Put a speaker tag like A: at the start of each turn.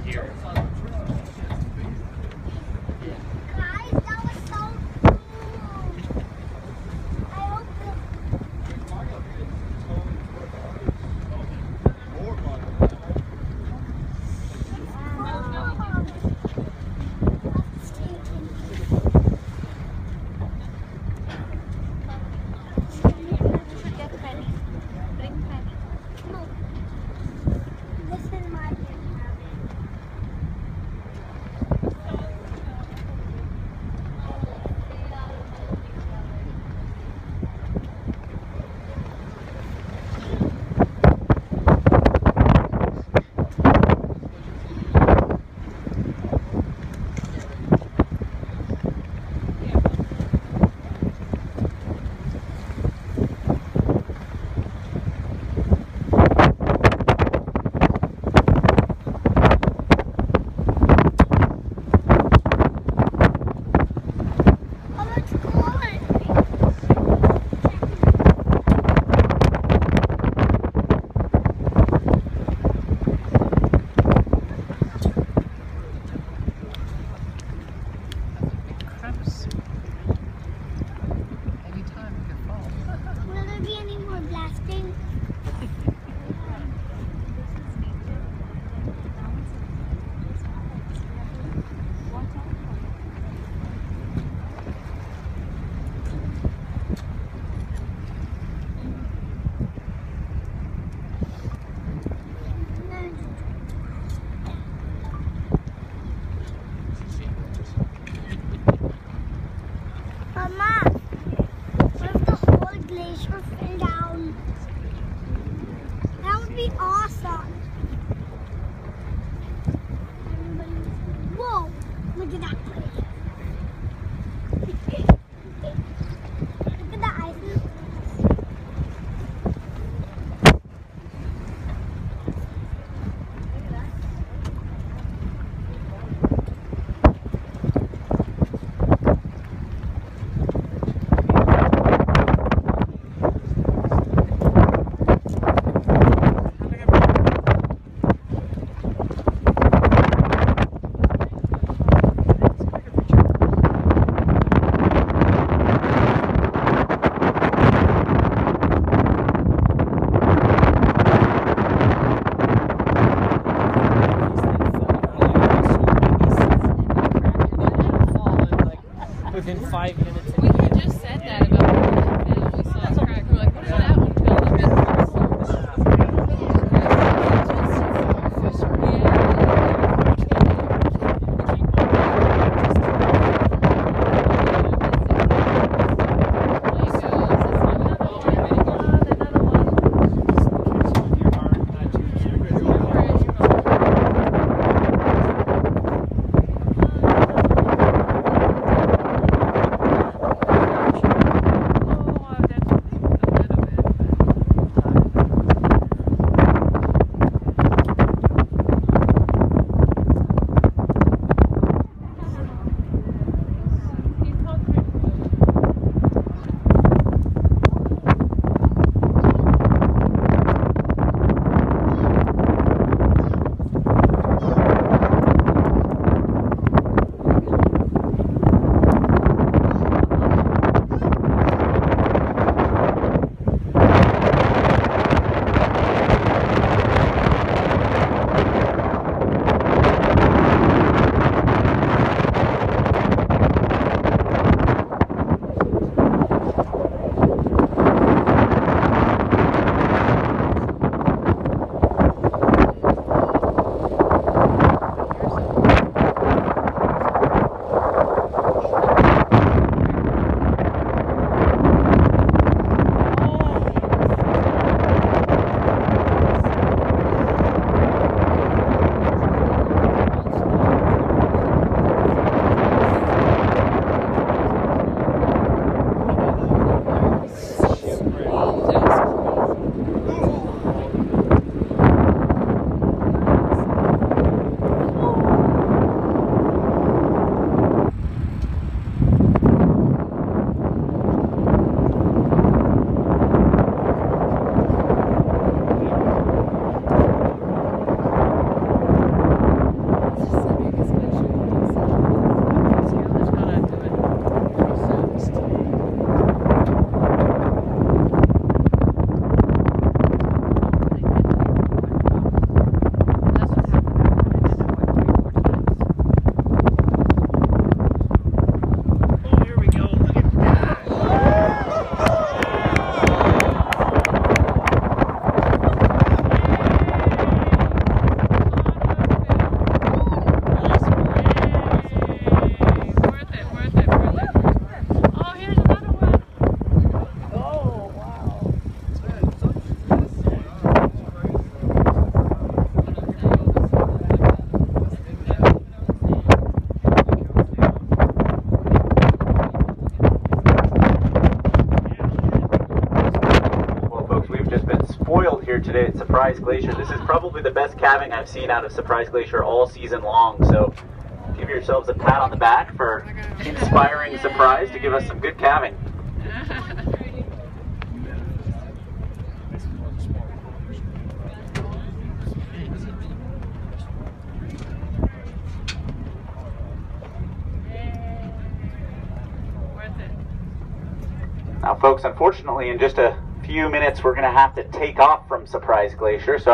A: here. within five minutes. Surprise Glacier. This is probably the best calving I've seen out of Surprise Glacier all season long. So give yourselves a pat on the back for inspiring Surprise to give us some good calving. Now, folks, unfortunately, in just a few minutes, we're going to have to take off from Surprise Glacier. So